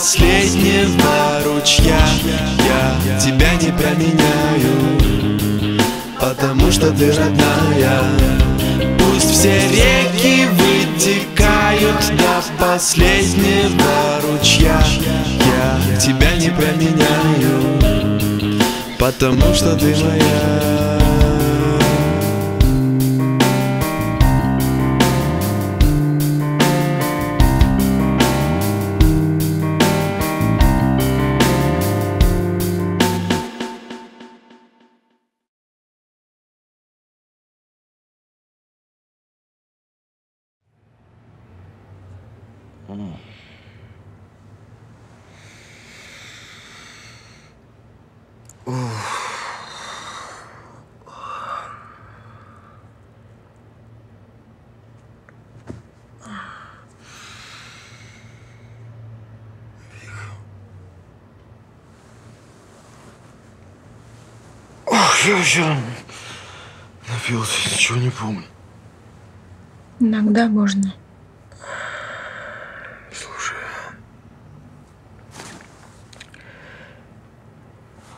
последнего ручья. Я тебя не променяю, потому что ты родная. Пусть все реки вытекают до последнего ручья. Я тебя не променяю, потому что ты моя вчера напился, ничего не помню. Иногда можно. Слушай,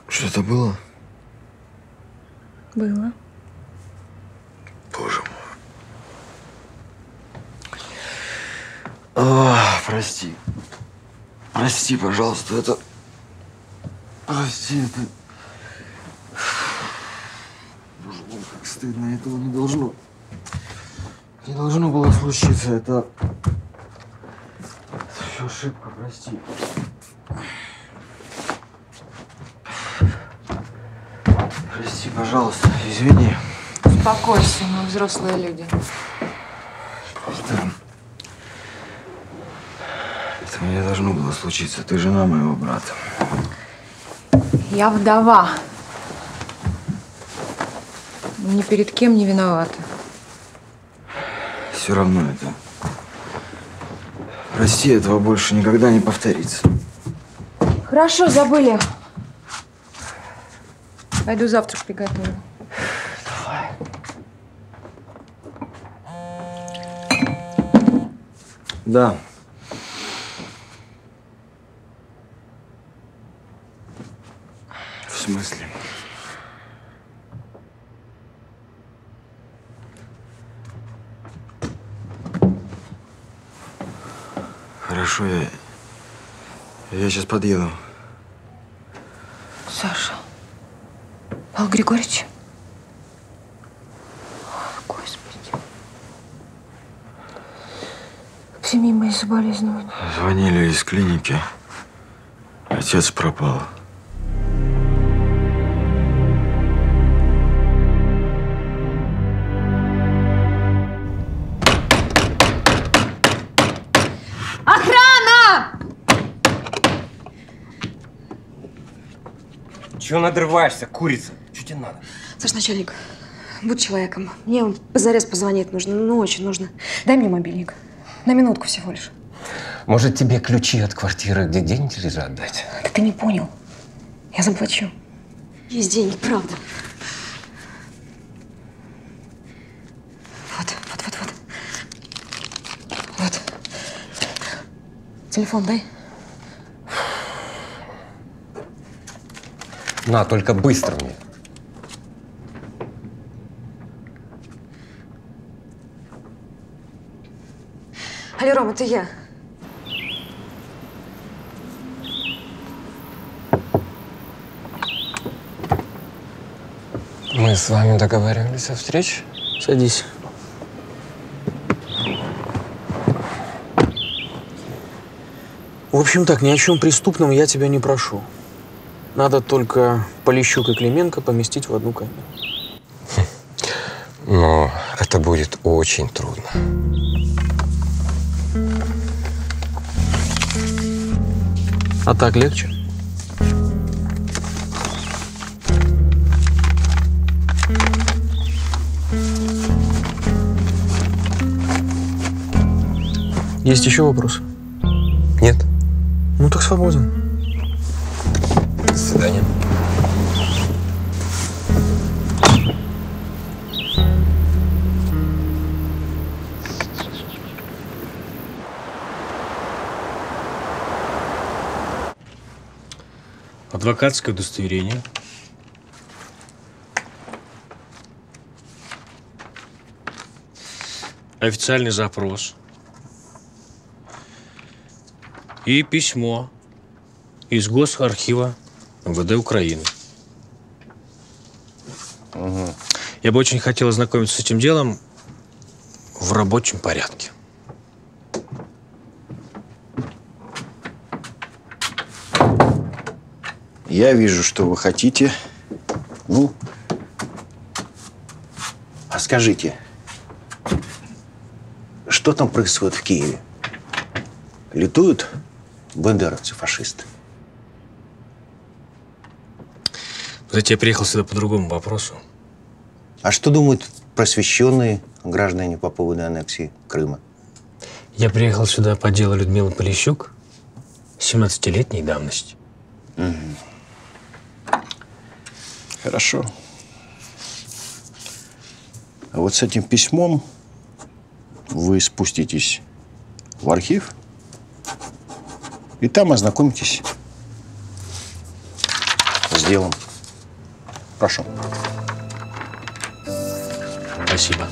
что это было? Было. Боже мой. А, прости. Прости, пожалуйста, это... Прости, это... Боже мой, как стыдно, этого не должно... Не должно было случиться, это... Это все ошибка, прости. Прости, пожалуйста, извини. Успокойся, мы взрослые люди. Просто... Это не должно было случиться. Ты жена моего брата. Я вдова. Ни перед кем не виновата. Все равно это... Прости, этого больше никогда не повторится. Хорошо, забыли. Пойду завтрак приготовлю. Да. В смысле? Хорошо, я... Я сейчас подъеду. Саша. Павел Григорьевич. Ой, Господи. Прими мои соболезнования. Звонили из клиники. Отец пропал. Чего надрываешься, курица? Что тебе надо? Саш, начальник, будь человеком. Мне позарез позвонить нужно, ну очень нужно. Дай мне мобильник. На минутку всего лишь. Может, тебе ключи от квартиры, где деньги лежат, дать? Да ты не понял. Я заплачу. Есть денег, правда. Вот, вот, вот, вот. Вот. Телефон дай. На, только быстро мне. Алло, Ром, это я. Мы с вами договаривались о встрече? Садись. В общем так, ни о чем преступном я тебя не прошу. Надо только Полищук и Клименко поместить в одну камеру. Но это будет очень трудно. А так легче? Есть еще вопросы? Нет? Ну так свободен. Адвокатское удостоверение. Официальный запрос. И письмо из Госархива МВД Украины. Я бы очень хотел ознакомиться с этим делом в рабочем порядке. Я вижу, что вы хотите. Ну, а скажите, что там происходит в Киеве? Летуют бандеровцы-фашисты? Знаете, я приехал сюда по другому вопросу. А что думают просвещенные граждане по поводу аннексии Крыма? Я приехал сюда по делу Людмилы Полищук, 17-летней давности. Хорошо. А вот с этим письмом вы спуститесь в архив и там ознакомитесь с делом. Прошу. Спасибо.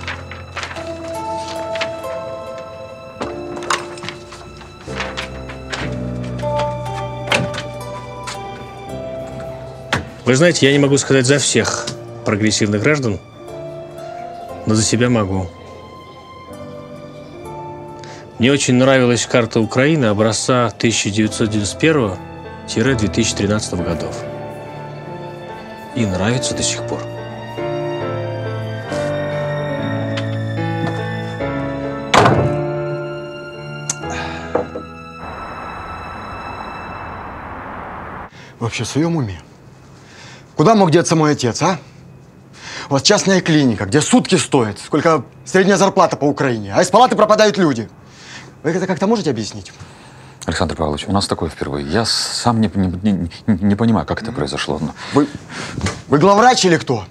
Вы знаете, я не могу сказать за всех прогрессивных граждан, но за себя могу. Мне очень нравилась карта Украины образца 1991-2013 годов. И нравится до сих пор. Вообще в своем уме? Куда мог деться мой отец, а? У вас частная клиника, где сутки стоят, сколько средняя зарплата по Украине, а из палаты пропадают люди. Вы это как-то можете объяснить? Александр Павлович, у нас такое впервые. Я сам не, не, не, не понимаю, как это произошло. Но... Вы, вы главврач или кто?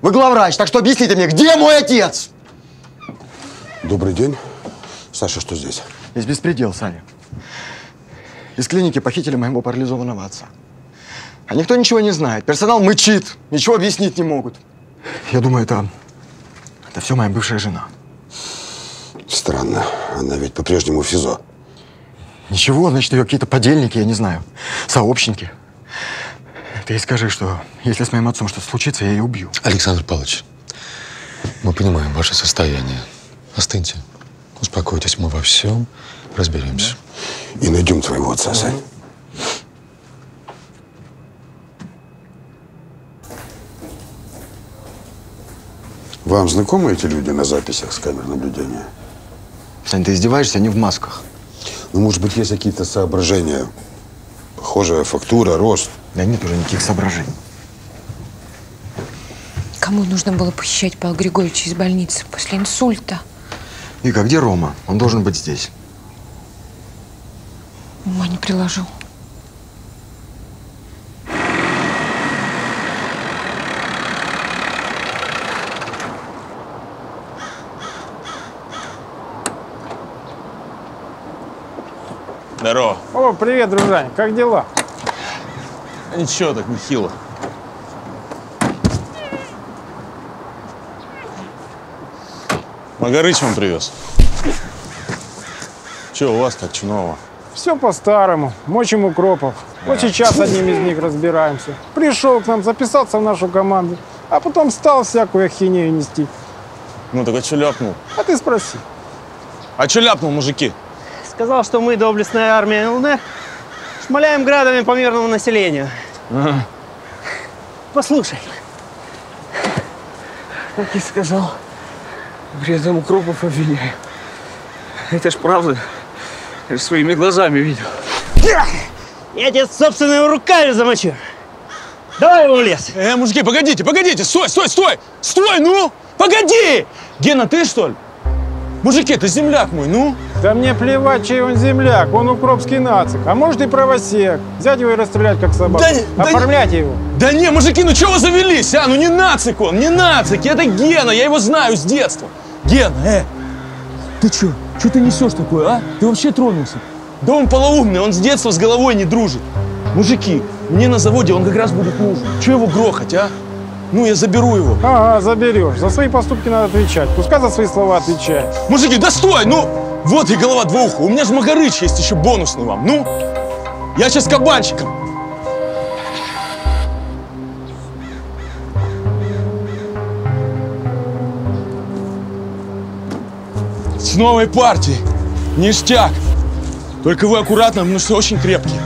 Вы главврач, так что объясните мне, где мой отец? Добрый день. Саша, что здесь? Здесь беспредел, Саня. Из клиники похитили моего парализованного отца. А никто ничего не знает. Персонал мычит, ничего объяснить не могут. Я думаю, это, это все моя бывшая жена. Странно. Она ведь по-прежнему в СИЗО. Ничего, значит, ее какие-то подельники, я не знаю, сообщники. Ты ей скажи, что если с моим отцом что-то случится, я ее убью. Александр Павлович, мы понимаем ваше состояние. Остыньте. Успокойтесь, мы во всем разберемся. И найдем твоего отца, Сань. Вам знакомы эти люди на записях с камер наблюдения? Сань, ты издеваешься? Они в масках. Ну, может быть, есть какие-то соображения? Похожая фактура, рост. Да нет уже никаких соображений. Кому нужно было похищать Павла Григорьевича из больницы после инсульта? Вика, где Рома? Он должен быть здесь. Ума не приложу. Здорово. О, привет, дружань. Как дела? Ничего, так нехило. Магарыч вам привез. Че у вас как чиново? Все по-старому. Мочим укропов. Вот сейчас одним из них разбираемся. Пришел к нам записаться в нашу команду. А потом стал всякую ахинею нести. Ну так а что ляпнул? А ты спроси. А что ляпнул, мужики? Сказал, что мы, доблестная армия ЛНР, шмаляем градами по мирному населению. Ага. Послушай. Как и сказал, бредом укропов обвиняю. Это ж правда. Я ж своими глазами видел. Я тебя собственными руками замочу. Давай его в лес. Э, мужики, погодите, погодите, стой, стой, стой! Стой, ну! Погоди! Гена, ты что ли? Мужики, это земляк мой, ну? Да мне плевать, чей он земляк. Он укропский нацик. А может и правосек. Взять его и расстрелять, как собаку. Да не- да Оформлять его. Да не, мужики, ну чего вы завелись, а? Ну не нацик он, не нацик, это Гена, я его знаю с детства. Гена, э, ты чё, чё ты несешь такое, а? Ты вообще тронулся? Да он полоумный, он с детства с головой не дружит. Мужики, мне на заводе он как раз будет нужен. Чего его грохать, а? Ну, я заберу его. Ага, заберешь. За свои поступки надо отвечать. Пускай за свои слова отвечает. Мужики, да стой, ну! Вот и голова двуха. У меня же Магарыч есть еще бонусный вам. Ну, я сейчас кабанчиком. С новой партией. Ништяк. Только вы аккуратно, потому что очень крепкие.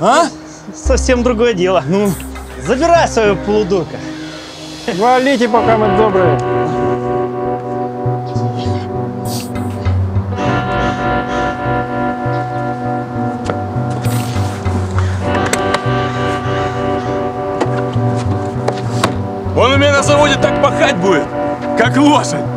А? Совсем другое дело. Ну, Забирай свою полудурка. Валите, пока мы добрые. он у меня на заводе так пахать будет, как лошадь.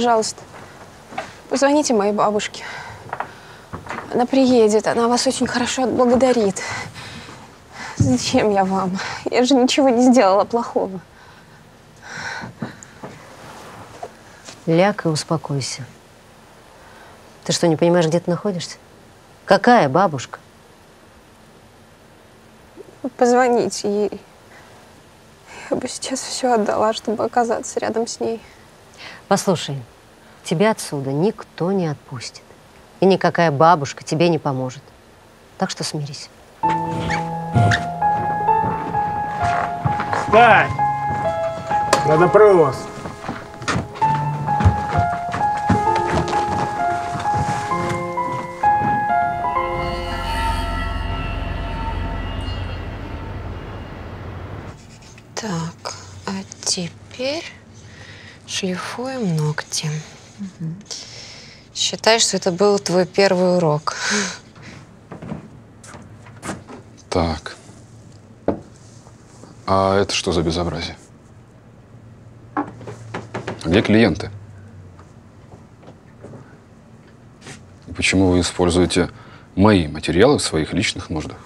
Пожалуйста, позвоните моей бабушке. Она приедет, она вас очень хорошо отблагодарит. Зачем я вам? Я же ничего не сделала плохого. Ляг и успокойся. Ты что, не понимаешь, где ты находишься? Какая бабушка? Позвоните ей. Я бы сейчас все отдала, чтобы оказаться рядом с ней. Послушай, тебя отсюда никто не отпустит. И никакая бабушка тебе не поможет. Так что смирись. Встань! На шлифуем ногти. Считай, что это был твой первый урок. Так. А это что за безобразие? Где клиенты? И почему вы используете мои материалы в своих личных нуждах?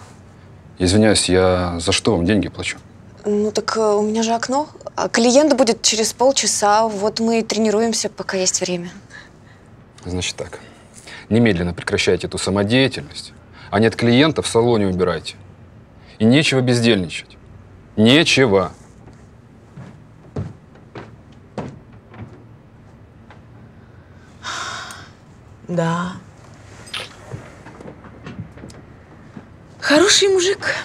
Извиняюсь, я за что вам деньги плачу? Ну так э, у меня же окно. А клиент будет через полчаса. Вот мы и тренируемся, пока есть время. Значит так. Немедленно прекращайте эту самодеятельность, а нет клиента в салоне убирайте. И нечего бездельничать. Нечего. Да. Хороший мужик.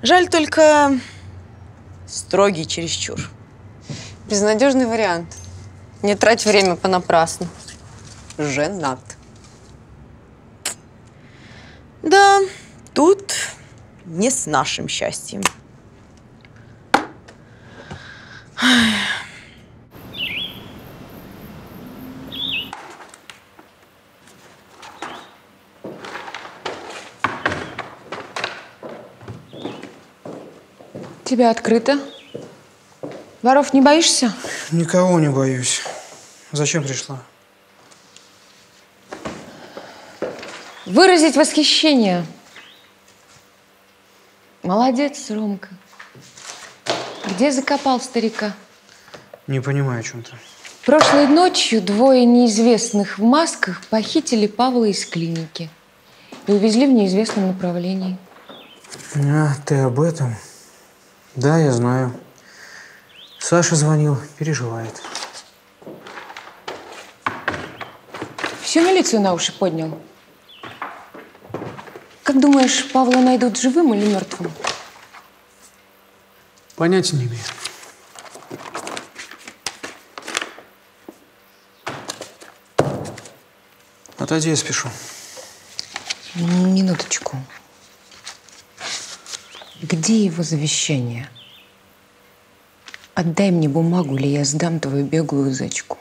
Жаль только строгий чересчур. Безнадежный вариант. Не трать время понапрасну. Женат. Да, тут не с нашим счастьем. Тебя открыто. Воров не боишься? Никого не боюсь. Зачем пришла? Выразить восхищение. Молодец, Ромка. Где закопал старика? Не понимаю, о чем ты. Прошлой ночью двое неизвестных в масках похитили Павла из клиники и увезли в неизвестном направлении. А, ты об этом? Да, я знаю. Саша звонил, переживает. Всю милицию на уши поднял. Как думаешь, Павла найдут живым или мертвым? Понятия не имею. Отойди, я спешу. Минуточку. Где его завещание? Отдай мне бумагу, или я сдам твою беглую зачку.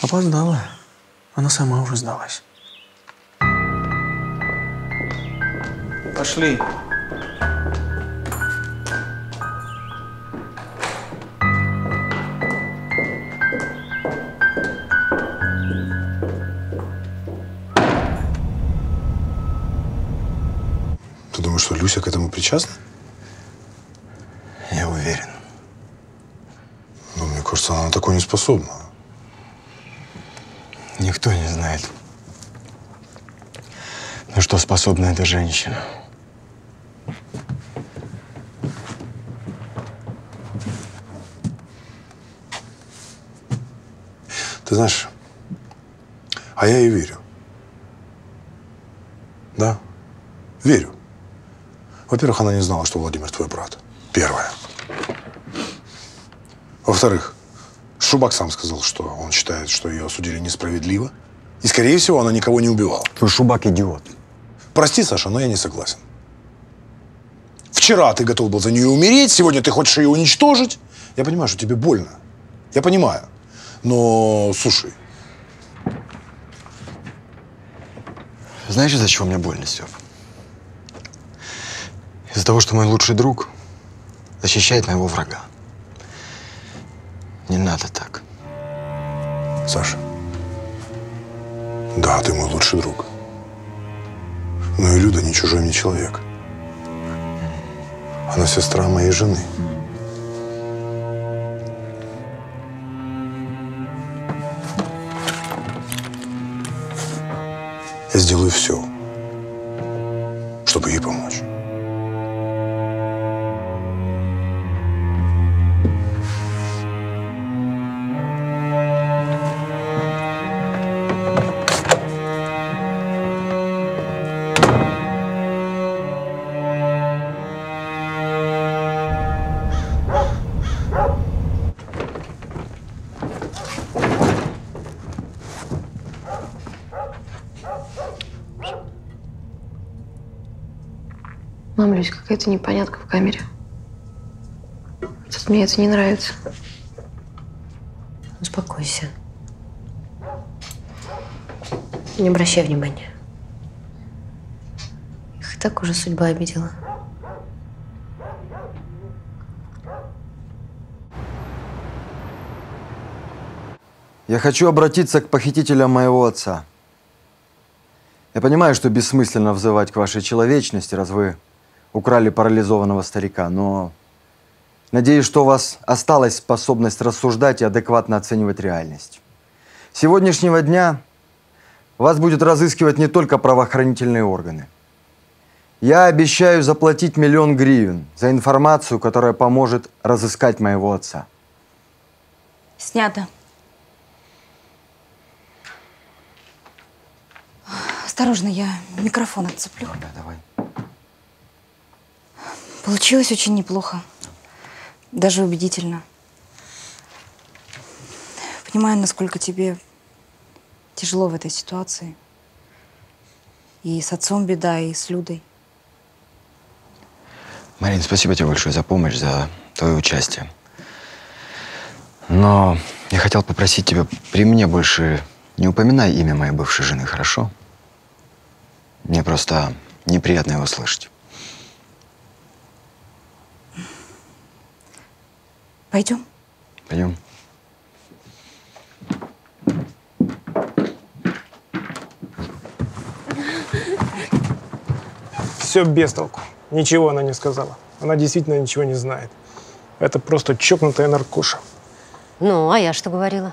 Опоздала. Она сама уже сдалась. Пошли. Ты что Люся к этому причастна? Я уверен. Ну, мне кажется, она на такое не способна. Никто не знает, на что способна эта женщина. Ты знаешь, а я ей верю. Да, верю. Во-первых, она не знала, что Владимир твой брат. Первое. Во-вторых, Шубак сам сказал, что он считает, что ее осудили несправедливо. И, скорее всего, она никого не убивала. Твой Шубак идиот. Прости, Саша, но я не согласен. Вчера ты готов был за нее умереть, сегодня ты хочешь ее уничтожить. Я понимаю, что тебе больно. Я понимаю. Но, слушай, Знаешь, из-за чего мне больно, Степ? Из-за того, что мой лучший друг защищает моего врага. Не надо так. Саша, да, ты мой лучший друг. Но и Люда не чужой мне человек. Она сестра моей жены. Я сделаю все, какая-то непонятка в камере. Тут мне это не нравится. Успокойся. Не обращай внимания. Их и так уже судьба обидела. Я хочу обратиться к похитителям моего отца. Я понимаю, что бессмысленно взывать к вашей человечности, раз вы украли парализованного старика, но надеюсь, что у вас осталась способность рассуждать и адекватно оценивать реальность. С сегодняшнего дня вас будет разыскивать не только правоохранительные органы. Я обещаю заплатить миллион гривен за информацию, которая поможет разыскать моего отца. Снято. Осторожно, я микрофон отцеплю. Да, давай. Получилось очень неплохо. Даже убедительно. Понимаю, насколько тебе тяжело в этой ситуации. И с отцом беда, и с Людой. Марин, спасибо тебе большое за помощь, за твое участие. Но я хотел попросить тебя, при мне больше не упоминай имя моей бывшей жены, хорошо? Мне просто неприятно его слышать. Пойдем? Пойдем. Все без толку. Ничего она не сказала. Она действительно ничего не знает. Это просто чокнутая наркоша. Ну, а я что говорила?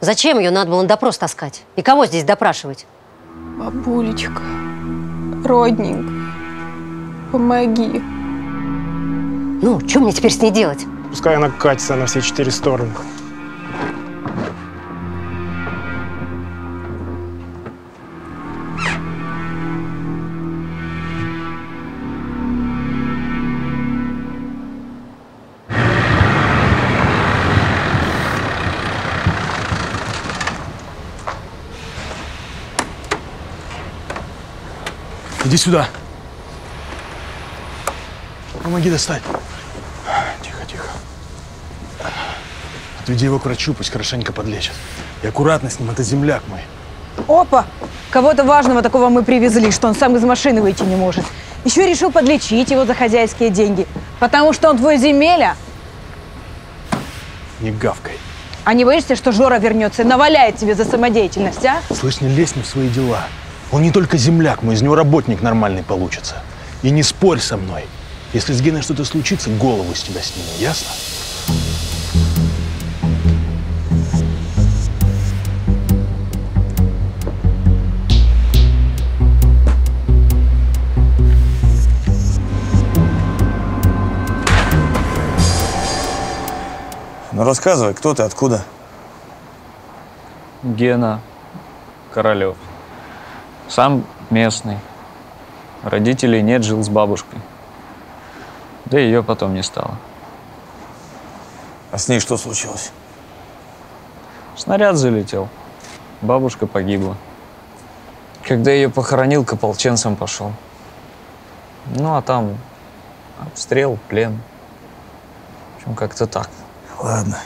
Зачем ее надо было на допрос таскать? И кого здесь допрашивать? Бабулечка, Родненько, помоги. Ну, что мне теперь с ней делать? Пускай она катится на все четыре стороны. Иди сюда. Помоги достать. Отведи его к врачу, пусть хорошенько подлечат. И аккуратно с ним, это земляк мой. Опа! Кого-то важного такого мы привезли, что он сам из машины выйти не может. Еще решил подлечить его за хозяйские деньги. Потому что он твой земеля. Не гавкай. А не боишься, что Жора вернется и наваляет тебе за самодеятельность, а? Слышь, не лезь не в свои дела. Он не только земляк мой, из него работник нормальный получится. И не спорь со мной. Если с Геной что-то случится, голову с тебя сниму, ясно? Рассказывай, кто ты, откуда? Гена Королев. Сам местный. Родителей нет, жил с бабушкой. Да и ее потом не стало. А с ней что случилось? Снаряд залетел. Бабушка погибла. Когда ее похоронил, к ополченцам пошел. Ну, а там обстрел, плен. В общем, как-то так. Ладно.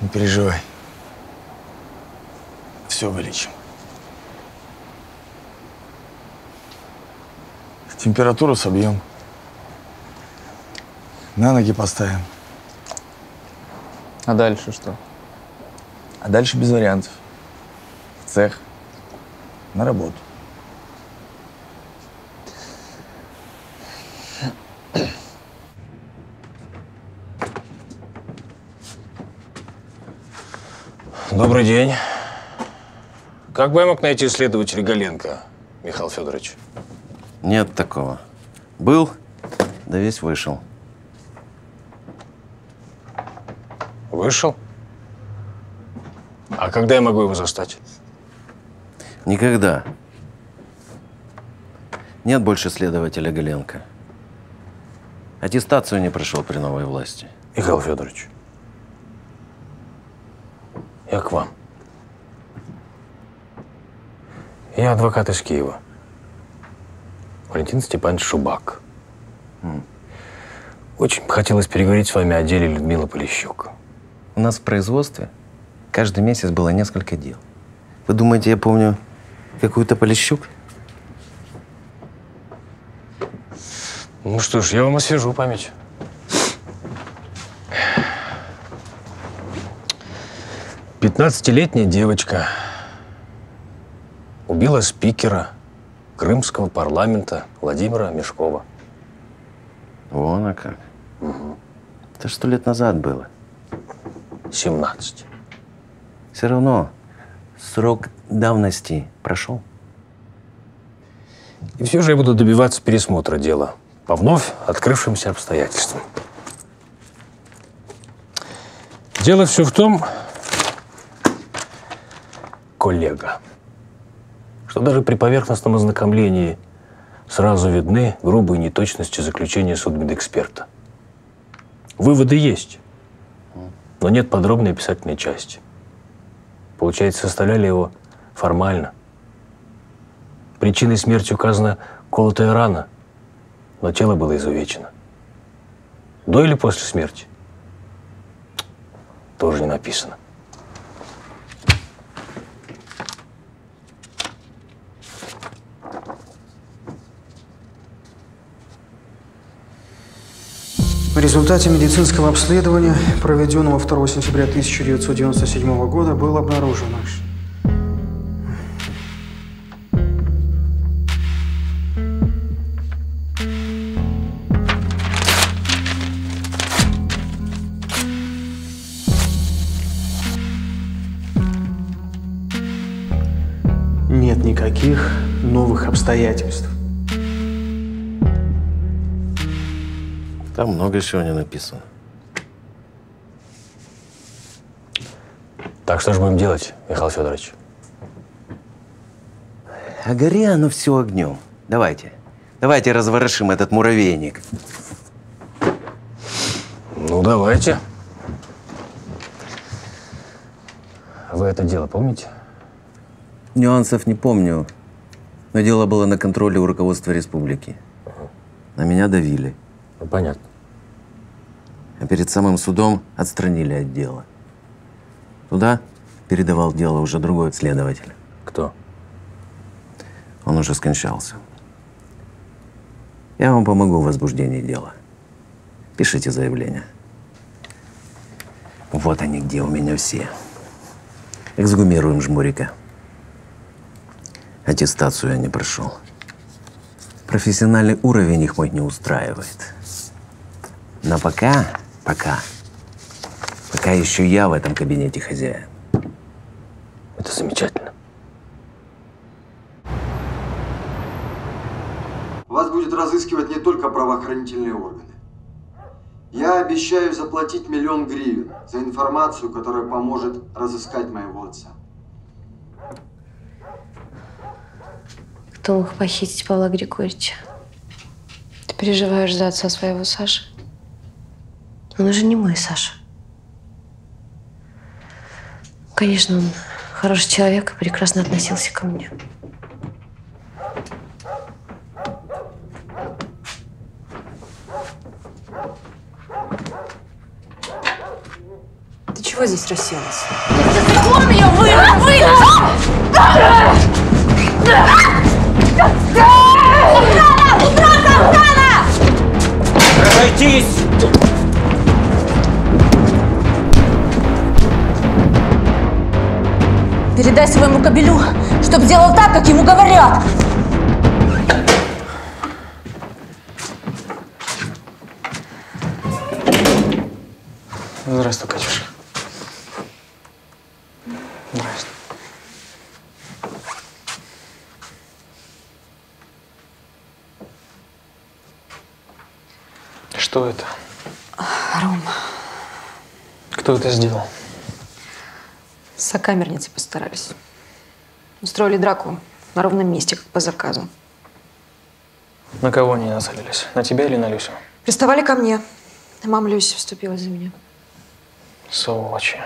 Не переживай. Все вылечим. Температуру собьем. На ноги поставим. А дальше что? А дальше без вариантов. В цех. На работу. Добрый день. Как бы я мог найти следователя Галенко, Михаил Федорович? Нет такого. Был, да весь вышел. Вышел? А когда я могу его застать? Никогда. Нет больше следователя Галенко. Аттестацию не прошел при новой власти. Михаил Федорович, к вам. Я адвокат из Киева. Валентин Степанович Шубак. Очень хотелось переговорить с вами о деле Людмилы Полищук. У нас в производстве каждый месяц было несколько дел. Вы думаете, я помню какую-то Полищук? Ну что ж, я вам освежу память. Пятнадцатилетняя девочка убила спикера крымского парламента Владимира Мешкова. Вон, а как. Это сто лет назад было. 17. Все равно срок давности прошел. И все же я буду добиваться пересмотра дела по вновь открывшимся обстоятельствам. Дело все в том, коллега, что даже при поверхностном ознакомлении сразу видны грубые неточности заключения судмедэксперта. Выводы есть, но нет подробной описательной части. Получается, составляли его формально. Причиной смерти указана колотая рана, но тело было изувечено. До или после смерти? Тоже не написано. Результате медицинского обследования, проведенного 2 сентября 1997 года, было обнаружено, Нет никаких новых обстоятельств. Там много сегодня написано. Так что же будем делать, Михаил Федорович? А гори оно все огнем. Давайте. Давайте разворошим этот муравейник. Ну, давайте. Вы это дело помните? Нюансов не помню, но дело было на контроле у руководства республики. На меня давили. Ну, понятно. А перед самым судом отстранили от дела. Туда передавал дело уже другой следователь. Кто? Он уже скончался. Я вам помогу в возбуждении дела. Пишите заявление. Вот они где у меня все. Эксгумируем жмурика. Аттестацию я не прошел. Профессиональный уровень их мой не устраивает. Но пока, пока, пока еще я в этом кабинете хозяин. Это замечательно. Вас будет разыскивать не только правоохранительные органы. Я обещаю заплатить миллион гривен за информацию, которая поможет разыскать моего отца. Кто мог похитить Павла Григорьевича? Ты переживаешь за отца своего Саши? Он уже не мой Саша. Конечно, он хороший человек и прекрасно относился ко мне. Ты чего здесь расселась? Он ее вынес! Охрана! Охрана! Охрана! Разойтись! Передай своему кобелю, чтоб делал так, как ему говорят. Здравствуй, Катюша. Здравствуй. Что это? Ром, Кто это сделал? Сокамерницы постарались. Устроили драку на ровном месте, как по заказу. На кого они нацелились? На тебя или на Люсю? Приставали ко мне. Мама Люся вступила за меня. Сволочи.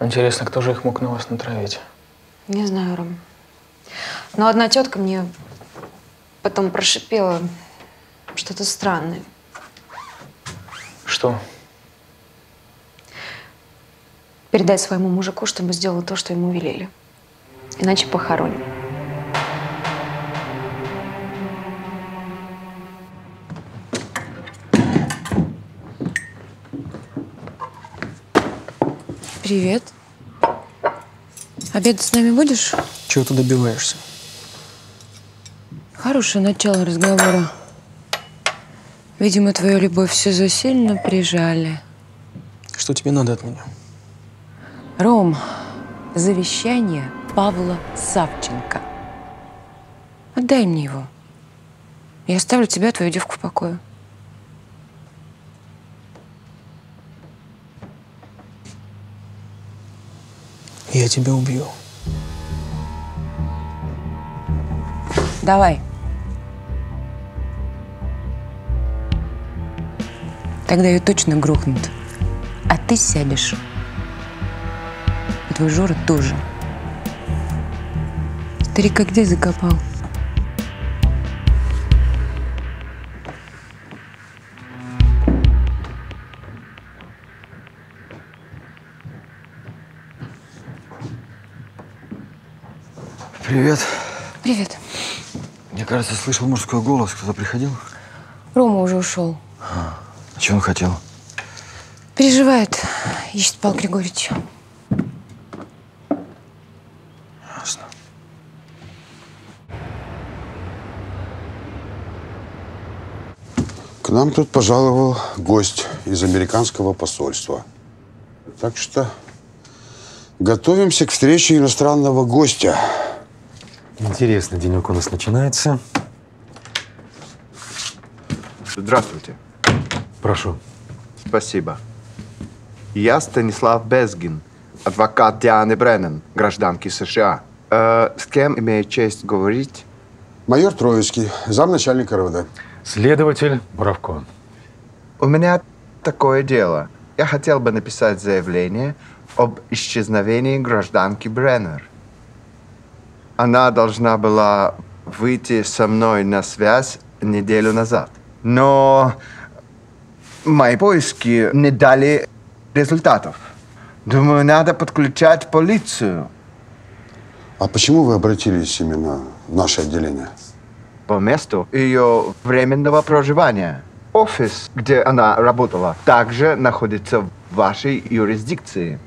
Интересно, кто же их мог на вас натравить? Не знаю, Ром. Но одна тетка мне потом прошипела что-то странное. Что? Передай своему мужику, чтобы сделал то, что ему велели. Иначе похороним. Привет. Обедать с нами будешь? Чего ты добиваешься? Хорошее начало разговора. Видимо, твою любовь в СИЗО сильно прижали. Что тебе надо от меня? Ром, завещание Павла Савченко. Отдай мне его. Я оставлю тебя, твою девку в покое. Я тебя убью. Давай. Тогда ее точно грохнут. А ты сядешь. Твой Жора тоже. Старика где закопал? Привет. Привет. Мне кажется, слышал мужской голос. Кто-то приходил? Рома уже ушел. А что он хотел? Переживает. Ищет Павла Григорьевича. К нам тут пожаловал гость из американского посольства. Так что готовимся к встрече иностранного гостя. Интересный денек у нас начинается. Здравствуйте. Прошу. Спасибо. Я Станислав Безгин, адвокат Дианы Бреннан, гражданки США. Э, с кем имею честь говорить? Майор Троицкий, замначальника РВД. Следователь Боровко. У меня такое дело. Я хотел бы написать заявление об исчезновении гражданки Бреннер. Она должна была выйти со мной на связь неделю назад. Но мои поиски не дали результатов. Думаю, надо подключать полицию. А почему вы обратились именно в наше отделение? По месту ее временного проживания. Офис, где она работала, также находится в вашей юрисдикции.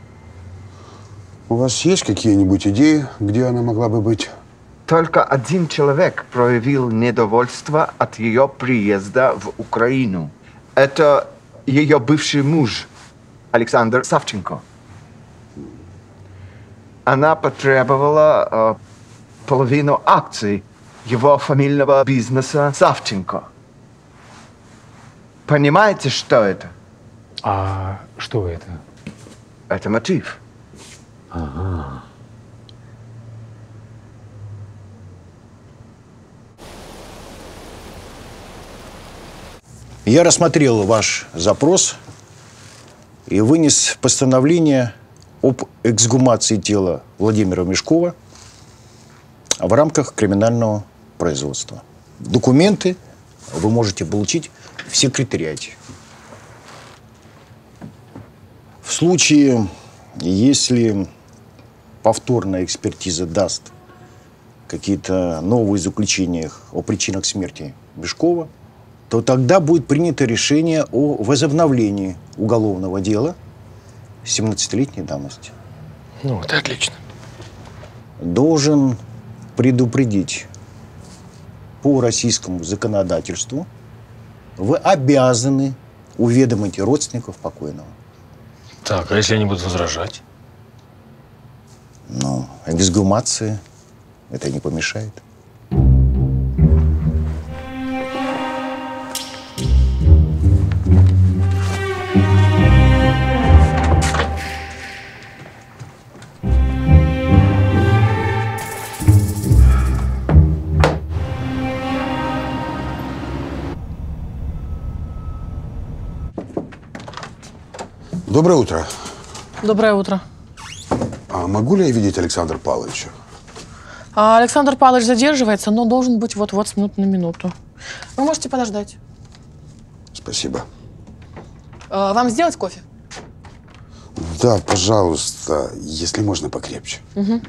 У вас есть какие-нибудь идеи, где она могла бы быть? Только один человек проявил недовольство от ее приезда в Украину. Это ее бывший муж, Александр Савченко. Она потребовала э, половину акций его фамильного бизнеса Савченко. Понимаете, что это? А что это? Это мотив. Ага. Я рассмотрел ваш запрос и вынес постановление об эксгумации тела Владимира Мешкова в рамках криминального производства. Документы вы можете получить в секретариате. В случае, если повторная экспертиза даст какие-то новые заключения о причинах смерти Бешкова, то тогда будет принято решение о возобновлении уголовного дела 17-летней давности. Ну, это отлично. Должен предупредить по российскому законодательству, вы обязаны уведомить родственников покойного. Так, а если они будут возражать? Ну, эксгумации это не помешает. Доброе утро. Доброе утро. А могу ли я видеть Александра Павловича? А Александр Павлович задерживается, но должен быть вот-вот с минуты на минуту. Вы можете подождать. Спасибо. А, Вам сделать кофе? Да, пожалуйста, если можно покрепче. Угу.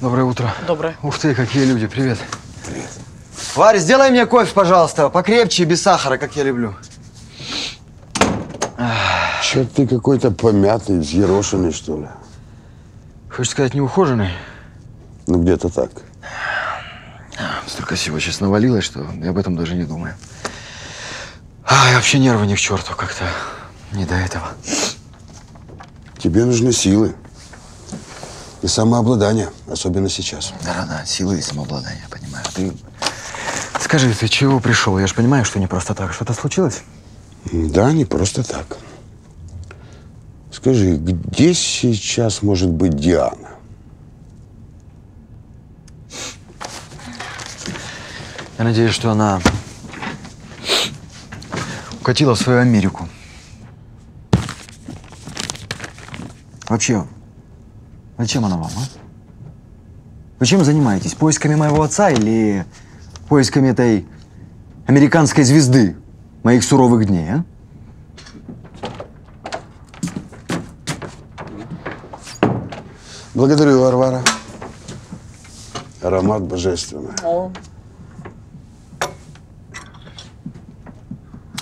Доброе утро. Доброе. Ух ты, какие люди. Привет. Привет. Варя, сделай мне кофе, пожалуйста. Покрепче и без сахара, как я люблю. Че ты какой-то помятый, взъерошенный, что ли? Хочешь сказать, неухоженный? Ну, где-то так. Столько всего сейчас навалилось, что я об этом даже не думаю. А, и вообще нервы не к черту как-то. Не до этого. Тебе нужны силы. И самообладание, особенно сейчас. Да-да-да, силы и самообладание, понимаю. Ты скажи, ты чего пришел? Я же понимаю, что не просто так. Что-то случилось? Да, не просто так. Скажи, где сейчас может быть Диана? Я надеюсь, что она укатила в свою Америку. Вообще, зачем она вам, а? Вы чем занимаетесь? Поисками моего отца или поисками этой американской звезды моих суровых дней, а? Благодарю, Варвара. Аромат божественный.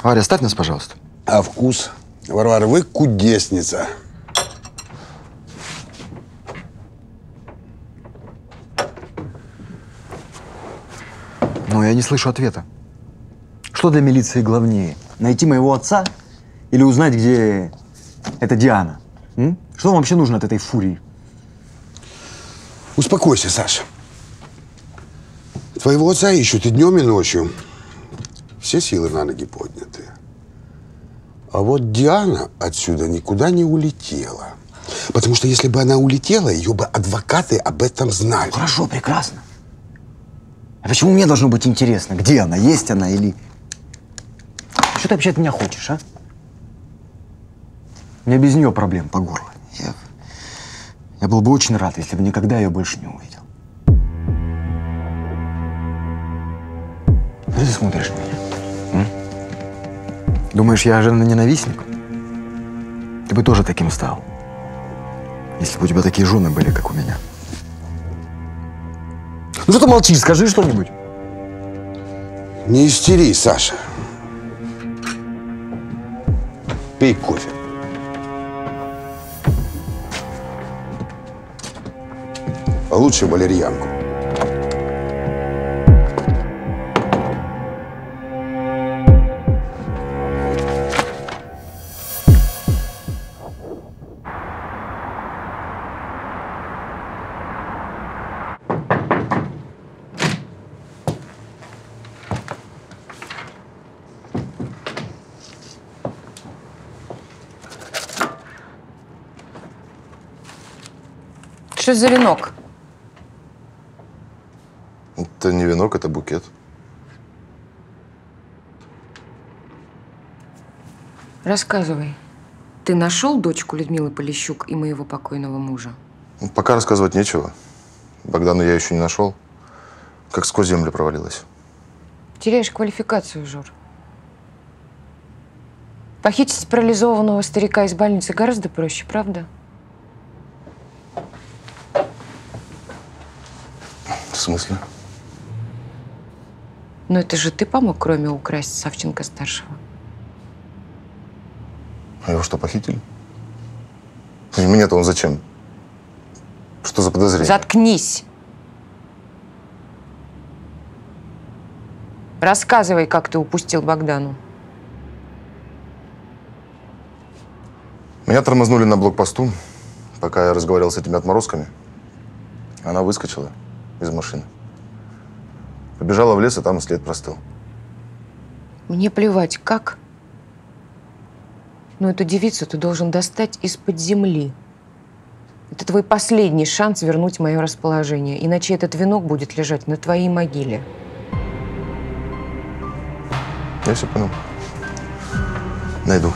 Варя, оставь нас, пожалуйста. А вкус? Варвара, вы кудесница. Но я не слышу ответа. Что для милиции главнее? Найти моего отца или узнать, где эта Диана? М? Что вам вообще нужно от этой фурии? Успокойся, Саша. Твоего отца ищут и днем, и ночью. Все силы на ноги подняты. А вот Диана отсюда никуда не улетела. Потому что если бы она улетела, ее бы адвокаты об этом знали. Хорошо, прекрасно. А почему мне должно быть интересно, где она, есть она или... Что ты вообще от меня хочешь, а? У меня без нее проблем по горло. Я, я был бы очень рад, если бы никогда ее больше не увидел. Что ты смотришь на меня? м? Думаешь, я жена-ненавистник? Ты бы тоже таким стал. Если бы у тебя такие жены были, как у меня. Ну что ты молчишь? Скажи что-нибудь. Не истери, Саша. Пей кофе. А лучше валерьянку. Что за венок? Это не венок, это букет. Рассказывай. Ты нашел дочку Людмилы Полищук и моего покойного мужа? Ну, Пока рассказывать нечего. Богдана я еще не нашел. Как сквозь землю провалилась. Теряешь квалификацию, Жор. Похитить парализованного старика из больницы гораздо проще, правда? В смысле? Но это же ты помог Кроме украсть Савченко-старшего. А его что, похитили? И мне-то он зачем? Что за подозрение? Заткнись! Рассказывай, как ты упустил Богдану. Меня тормознули на блокпосту, пока я разговаривал с этими отморозками. Она выскочила из машины. Побежала в лес, и там и след простыл. Мне плевать, как. Но эту девицу ты должен достать из-под земли. Это твой последний шанс вернуть мое расположение, иначе этот венок будет лежать на твоей могиле. Я все понял. Найду.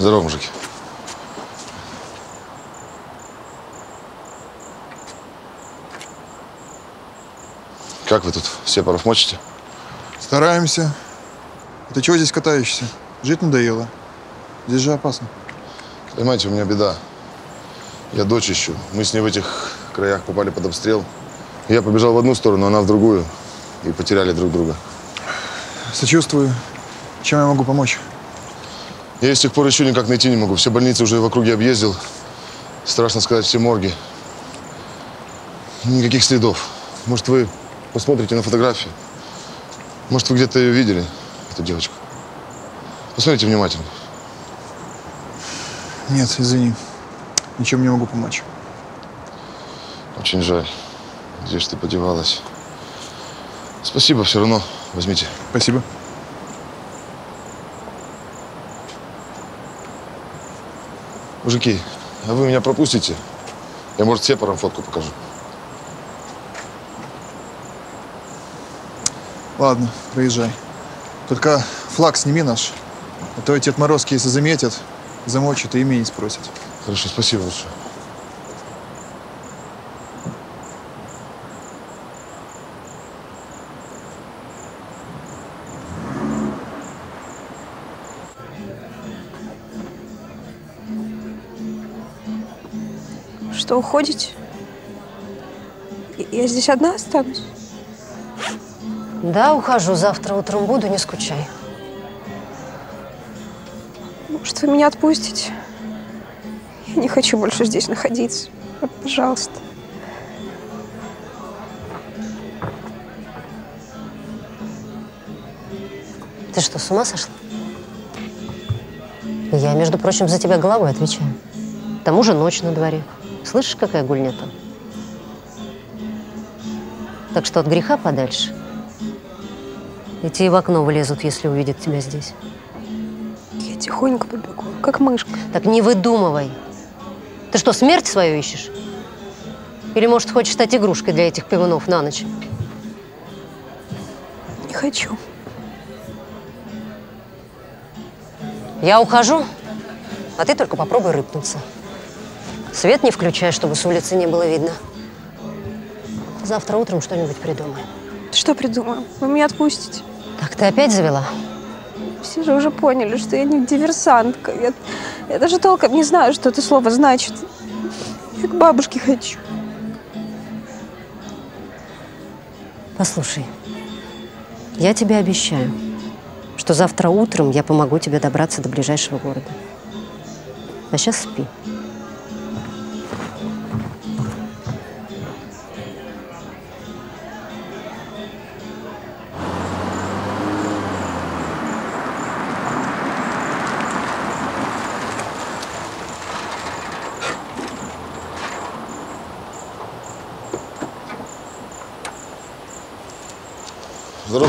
Здорово, мужики. Как вы тут все паров мочите? Стараемся. А ты чего здесь катаешься? Жить надоело. Здесь же опасно. Понимаете, у меня беда. Я дочь ищу. Мы с ней в этих краях попали под обстрел. Я побежал в одну сторону, она в другую. И потеряли друг друга. Сочувствую. Чем я могу помочь? Я с тех пор еще никак найти не могу. Все больницы уже в округе объездил. Страшно сказать, все морги. Никаких следов. Может, вы посмотрите на фотографии? Может, вы где-то ее видели, эту девочку? Посмотрите внимательно. Нет, извини. Ничем не могу помочь. Очень жаль. Где же ты подевалась? Спасибо, все равно. Возьмите. Спасибо. Мужики, а вы меня пропустите? Я, может, сепаром фотку покажу. Ладно, проезжай. Только флаг сними наш. А то эти отморозки, если заметят, замочат и имя не спросят. Хорошо, спасибо большое. Уходите? Я здесь одна останусь? Да, ухожу. Завтра утром буду, не скучай. Может, вы меня отпустите? Я не хочу больше здесь находиться. Пожалуйста. Ты что, с ума сошла? Я, между прочим, за тебя головой отвечаю. К тому же ночь на дворе. Слышишь, какая гульня там? Так что от греха подальше. Эти и в окно влезут, если увидят тебя здесь. Я тихонько побегу, как мышка. Так не выдумывай. Ты что, смерть свою ищешь? Или, может, хочешь стать игрушкой для этих пивунов на ночь? Не хочу. Я ухожу, а ты только попробуй рыпнуться. Свет не включай, чтобы с улицы не было видно. Завтра утром что-нибудь придумаем. Что придумаем? Вы меня отпустите? Так, ты опять завела? Все же уже поняли, что я не диверсантка. Я, я даже толком не знаю, что это слово значит. Я к бабушке хочу. Послушай, я тебе обещаю, что завтра утром я помогу тебе добраться до ближайшего города. А сейчас спи.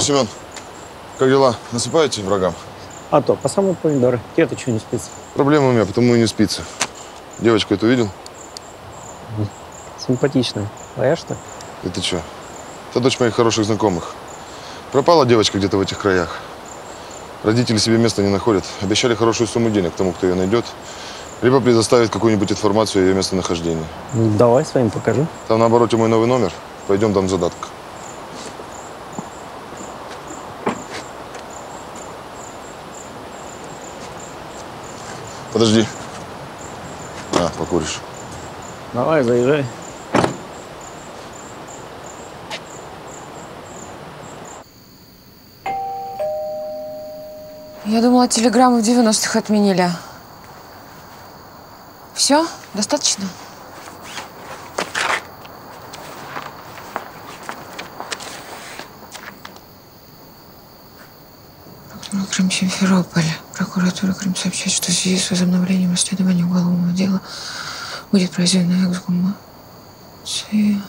Здорово, Семен. Как дела? Насыпаете врагам? А то, по самому помидоры. Тебе-то что не спится? Проблема у меня, потому и не спится. Девочку эту видел? Симпатичная. Твоя что? Это что? Это дочь моих хороших знакомых. Пропала девочка где-то в этих краях. Родители себе места не находят. Обещали хорошую сумму денег тому, кто ее найдет. Либо предоставит какую-нибудь информацию о ее местонахождении. Давай своим покажи. Там на обороте мой новый номер. Пойдем, дам задаток. Подожди. А, покуришь. Давай, заезжай. Я думала, телеграммы в 90-х отменили. Все? Достаточно? Прокуратура Крым Симферополь. Прокуратура Крым сообщает, что в связи с возобновлением расследования уголовного дела будет произведена эксгумация.